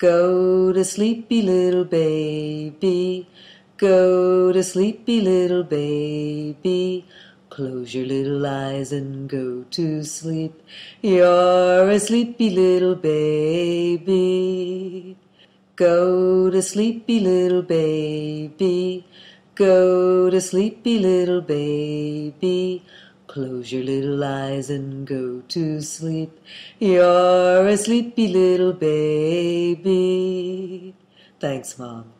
Go to sleepy little baby. Go to sleepy little baby. Close your little eyes and go to sleep. You're a sleepy little baby. Go to sleepy little baby. Go to sleepy little baby. Close your little eyes and go to sleep. You're a sleepy little baby. Thanks, Mom.